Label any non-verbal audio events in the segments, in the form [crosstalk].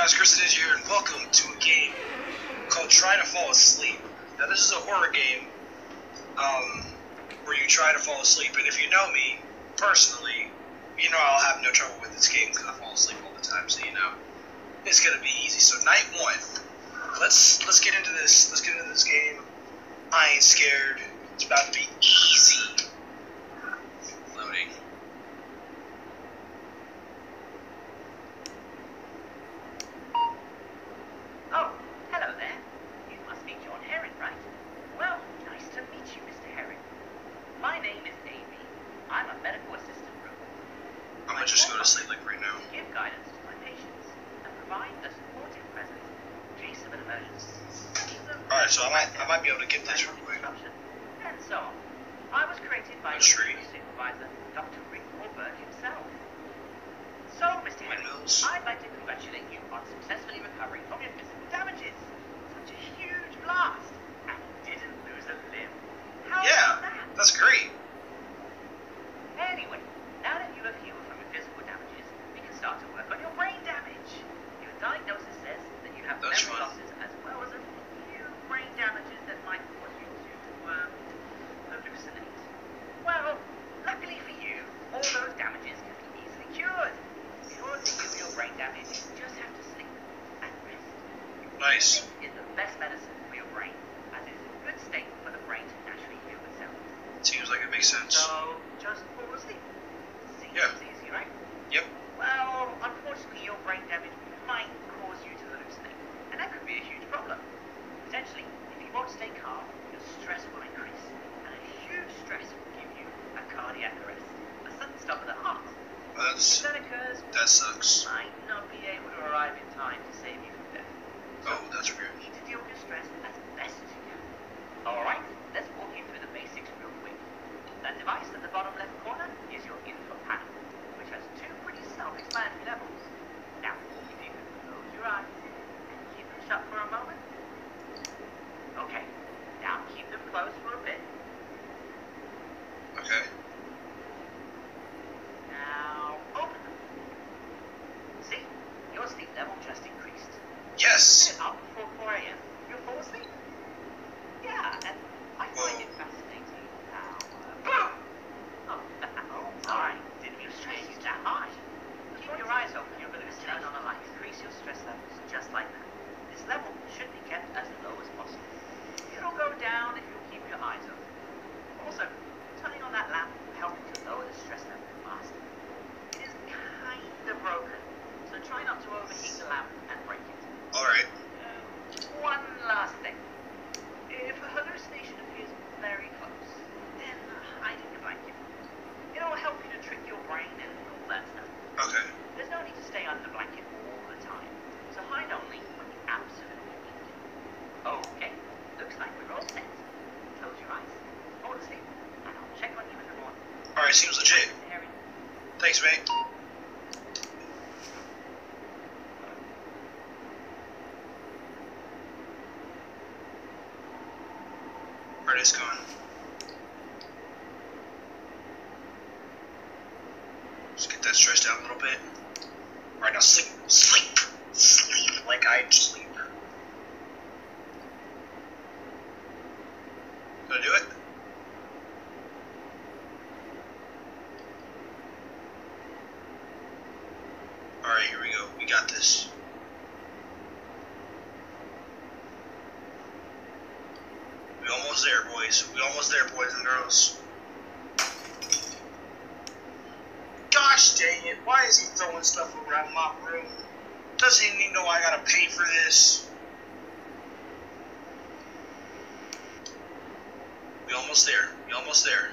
guys, Kristen is here, and welcome to a game called Try to Fall Asleep. Now, this is a horror game um, where you try to fall asleep, and if you know me personally, you know I'll have no trouble with this game because I fall asleep all the time, so you know it's gonna be easy. So night one, let's let's get into this. Let's get into this game. I ain't scared. It's about to be easy. Loading. Oh, hello there. You must be John Herring, right? Well, nice to meet you, Mr. Herring. My name is Amy. I'm a medical assistant room. I'm gonna just go to sleep like right now. Give guidance to my patients and provide a supportive presence in case of an emergency. Alright, so I might I might be able to get this real quick. Disruption, And so on. I was created by A your tree. medical supervisor, Dr. Rick Holberg himself. So, Mr. Herring, Windmills. I'd like to congratulate you on successfully recovering from your physical damages. Such a huge blast, and you didn't lose a limb. How Yeah, about that? that's great. Anyway, now that you have healed from your physical damages, we can start to work on your brain damage. Your diagnosis says that you have That's memory fine. losses as well as a few brain damages that might cause you to um, hallucinate. Well, luckily for you, all those damages can be easily cured. In order to heal your brain damage, you just have to sleep and rest. Nice. Sleep is the best medicine for your brain, as it is a good state for the brain to naturally heal itself. Seems like it makes sense. So, just fall asleep. Seems Yeah. easy, right? Yep. Well, unfortunately, your brain damage might cause you to hallucinate, and that could be a huge problem. Potentially, if you won't stay calm, your stress will increase, and a huge stress will give you a cardiac arrest, a sudden stop of the heart. If that occurs, that sucks. you might not be able to arrive in time to save you. Oh, that's weird. You need to deal with your stress as best as you can. Alright, let's walk you through the basics real quick. That device at the bottom left corner is your info panel, which has two pretty self-explanatory levels. Now, if you can close your eyes and keep them shut for a moment. Okay, now keep them closed for a bit. Okay. Now, open them. See, your sleep level just increased. Yes. Up before 4 a.m. You'll fall asleep. Yeah, and I find Whoa. it fascinating how. Uh, oh, oh, sorry. Didn't you stress you that hard? Keep your eyes open. You're going to turn on the light. Increase your stress levels just like that. This level should be kept as low as possible. It'll go down if you keep your eyes open. Also, turning on that lamp will help you to lower the stress level faster. It is kind of broken, so try not to overheat the lamp and break it. All right. One last thing. If a hallucination appears very close, then hide in your blanket. It'll help you to trick your brain and all that stuff. Okay. There's no need to stay under the blanket all the time, so hide only when you absolutely need to. Okay, looks like we're all set. Close your eyes, fall asleep, and I'll check on you in the morning. All right. Seems legit. Harry, Thanks, mate. Where it is gone. Just get that stretched out a little bit. All right now, sleep, sleep, sleep like I sleep. Gonna do it. All right, here we go. We got this. We almost there, boys. We almost there, boys and girls. Gosh Why is he throwing stuff around my room? Doesn't he know I gotta pay for this? We almost there. We almost there.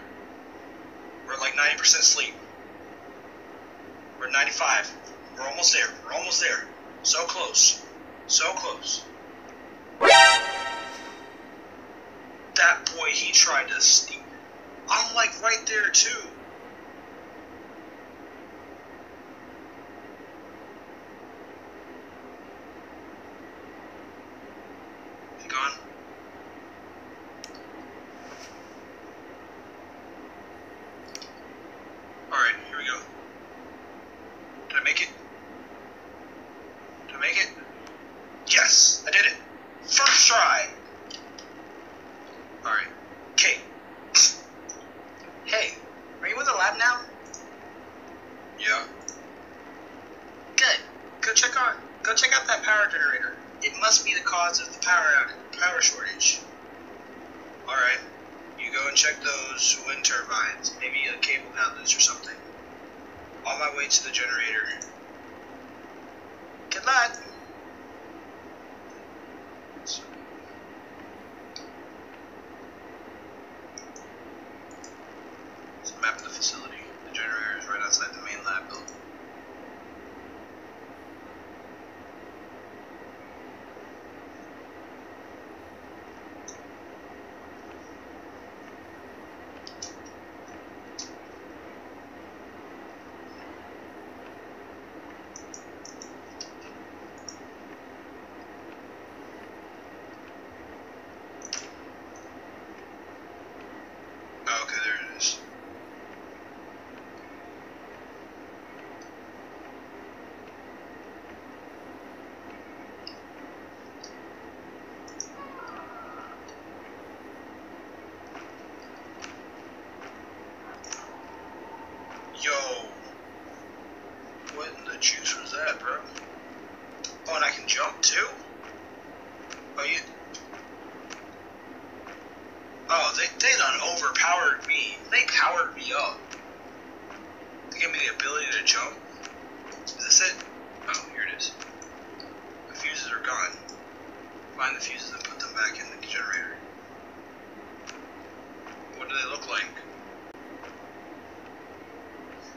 We're at like 90% sleep. We're at 95. We're almost there. We're almost there. So close. So close. That boy, he tried to sneak. I'm like right there too. He gone? Alright, here we go. Did I make it? Did I make it? Yes, I did it. First try. Alright. Kate. Hey, are you in the lab now? Yeah. Good. Go check on. Go check out that power generator. It must be the cause of the power out, power shortage. All right. You go and check those wind turbines. Maybe a cable got loose or something. On my way to the generator. Good luck. So- It's a map of the facility. The generator is right outside the main building. Oh, here it is. The fuses are gone. Find the fuses and put them back in the generator. What do they look like?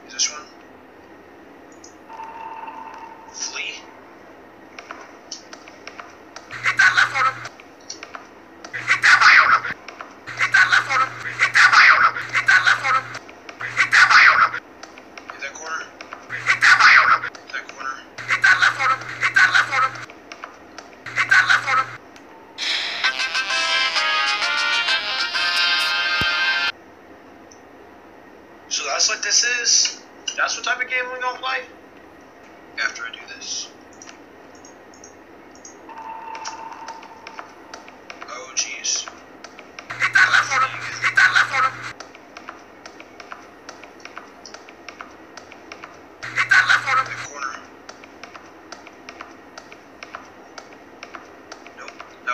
Is this one? Flee?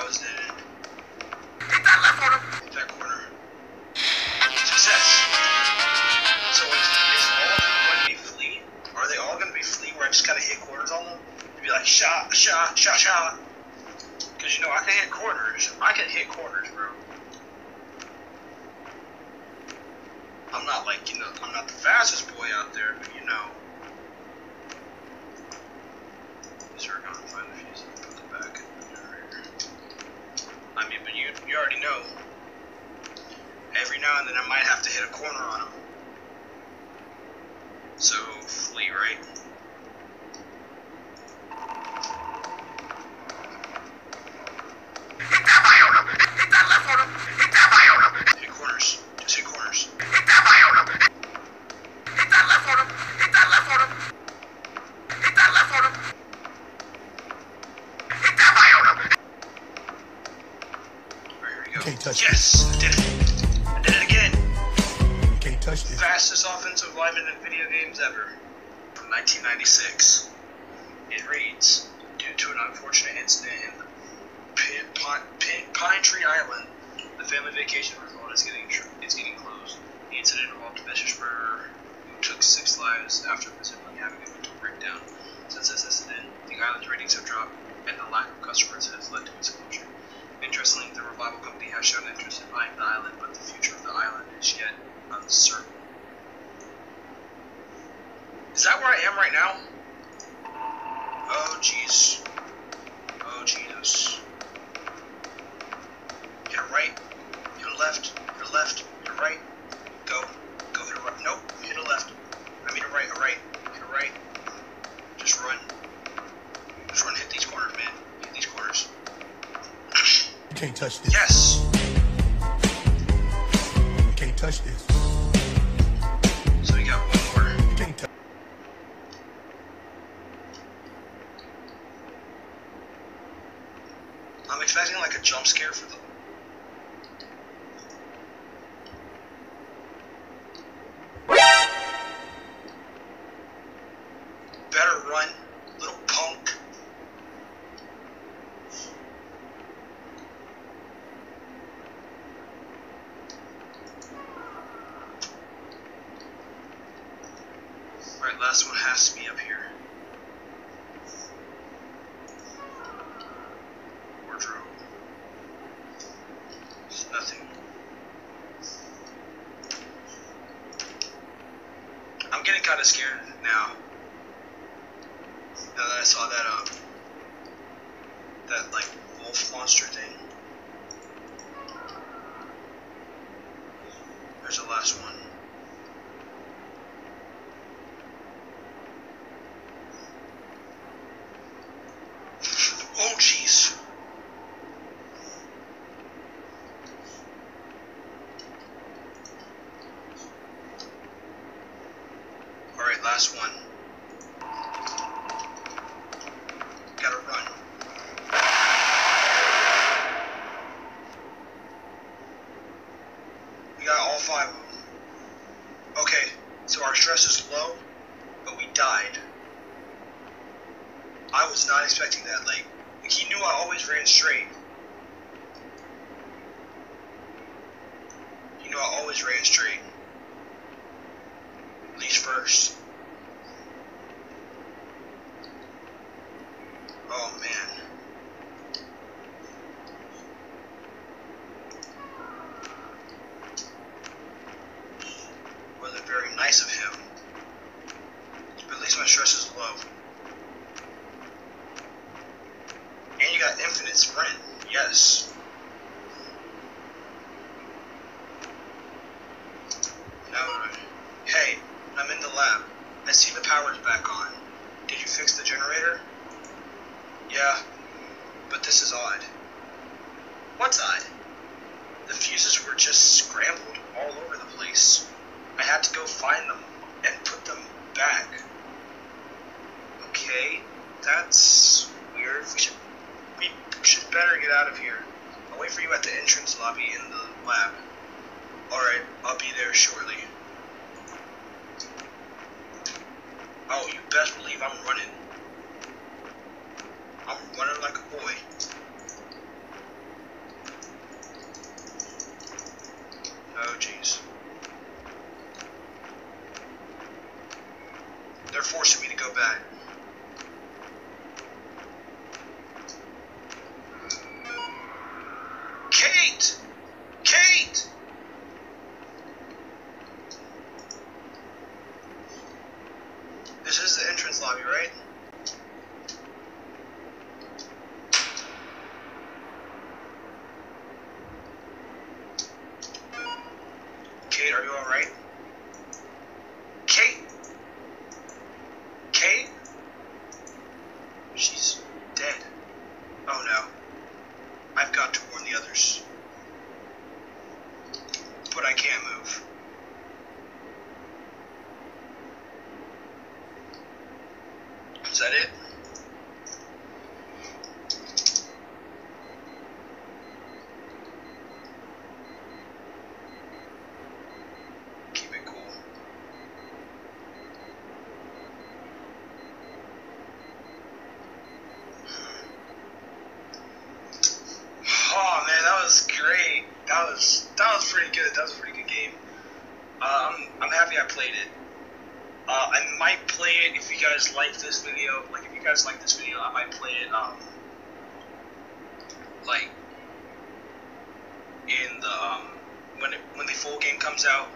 Was it. Hit that left him. Hit that corner. Success. So is, is all of them going to be flee? Are they all going to be flee where I just kind of hit corners on them? To be like shot, shot, shot, shot. Because you know I can hit corners. I can hit corners, bro. I'm not like you know I'm not the fastest boy out there, but you know. These are gonna find the fuse and put them back in the generator. I mean, but you know. Every now and then I might have to hit a corner on them. So flee right. Hit that bio on him. Hit that left on him. Hit that bio on him. Hit corners. Just hit corners. Hit that bio on him. Hit that left on him. Hit that left on him. Hit that left on him. Hit that bio on him. Alright, here we go. Can't touch yes! I did it. I did it again. Can't touch this. Fastest offensive lineman in video games ever. From 1996. It reads, due to an unfortunate incident in Pin, Pine, Pin, Pine Tree Island, the family vacation resort is getting is getting closed. The incident involved a murderer who took six lives after presumably having a mental breakdown. Since this incident, the island's ratings have dropped, and the lack of customers has led to its closure. Interestingly, the revival company has shown interest in buying the island, but the future of the island is yet uncertain. Is that where I am right now? Oh, jeez. Oh, Jesus. Hit a right, hit a left, hit a left, hit a right. Go. Go hit a right. Nope, hit a left. I mean a right, a right. Hit a right. Just run. Just run. Hit these corners, man. Hit these corners. You can't touch this. Yes! touch this. So we got one more. You can't touch. I'm expecting like a jump scare for the Alright, last one has to be up here. Wardrobe. There's nothing. I'm getting kind of scared now. Now that I saw that, um, that like wolf monster thing. There's the last one. Oh, jeez. All right, last one. Gotta run. We Okay, so our stress is low, but we died. I was not expecting that. Like, he knew I always ran straight. He knew I always ran straight. At least first. Oh man. Wasn't very nice of him. But at least my stress is low. And you got infinite sprint. Yes. Now, hey, I'm in the lab. I see the power's back on. Did you fix the generator? Yeah, but this is odd. What's odd? The fuses were just scrambled all over the place. I had them and put them back. Okay, that's weird. We should we should better get out of here. I'll wait for you at the entrance lobby in the lab. Alright, I'll be there shortly. Oh, you best believe I'm running. I'm running like a boy. Oh, jeez. They're forcing me to go back. Kate! Kate! This is the entrance lobby, right? Kate, are you alright? Kate? Kate? She's dead. Oh no. I've got to warn the others. But I can't move. Is that it? Keep it cool. Oh man, that was great. That was that was pretty good. That was a pretty good game. Uh, I'm I'm happy I played it. Uh, I might play it if you guys like this video. Like if you guys like this video, I might play it. Um, like in the um when it, when the full game comes out.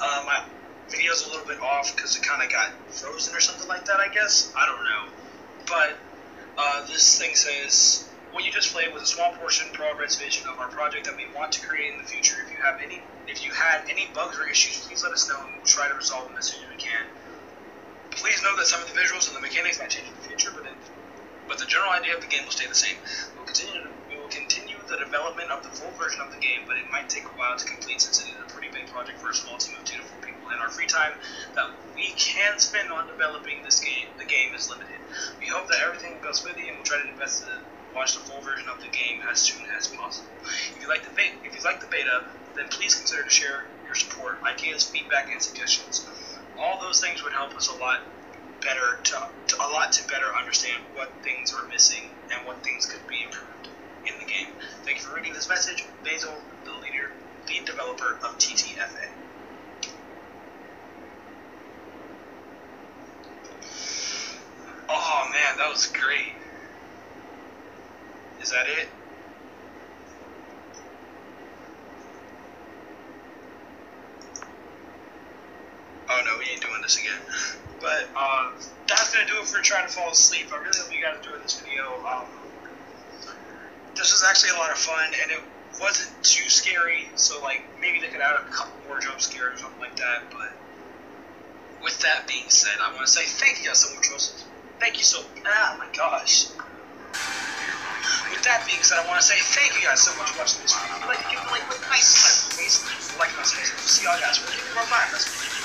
Uh, my video's a little bit off because it kind of got frozen or something like that. I guess I don't know, but uh, this thing says. What you just played was a small portion progress vision of our project that we want to create in the future. If you have any, if you had any bugs or issues, please let us know and we'll try to resolve them as soon as we can. Please note that some of the visuals and the mechanics might change in the future, but in, but the general idea of the game will stay the same. We'll continue we will continue the development of the full version of the game, but it might take a while to complete since it is a pretty big project for a small team of two to four people. And our free time that we can spend on developing this game, the game is limited. We hope that everything goes smoothly, and we'll try to invest the watch the full version of the game as soon as possible. If you like the beta, if you like the beta, then please consider to share your support, ideas, feedback, and suggestions. All those things would help us a lot better to, to a lot to better understand what things are missing and what things could be improved in the game. Thank you for reading this message, Basil, the leader, lead developer of TTFA. Oh man, that was great. Is that it? Oh no, we ain't doing this again. [laughs] But uh, that's gonna do it for trying to fall asleep. I really hope you guys enjoyed this video. Um, this was actually a lot of fun, and it wasn't too scary. So like maybe they could add a couple more jump scares or something like that. But with that being said, I want to say thank you guys so much. Thank you so. Oh my gosh. With that being said, I want to say thank you guys so much for watching this video. You like, give it like, like nice slap, please. Like, and subscribe. See y'all guys. Bye.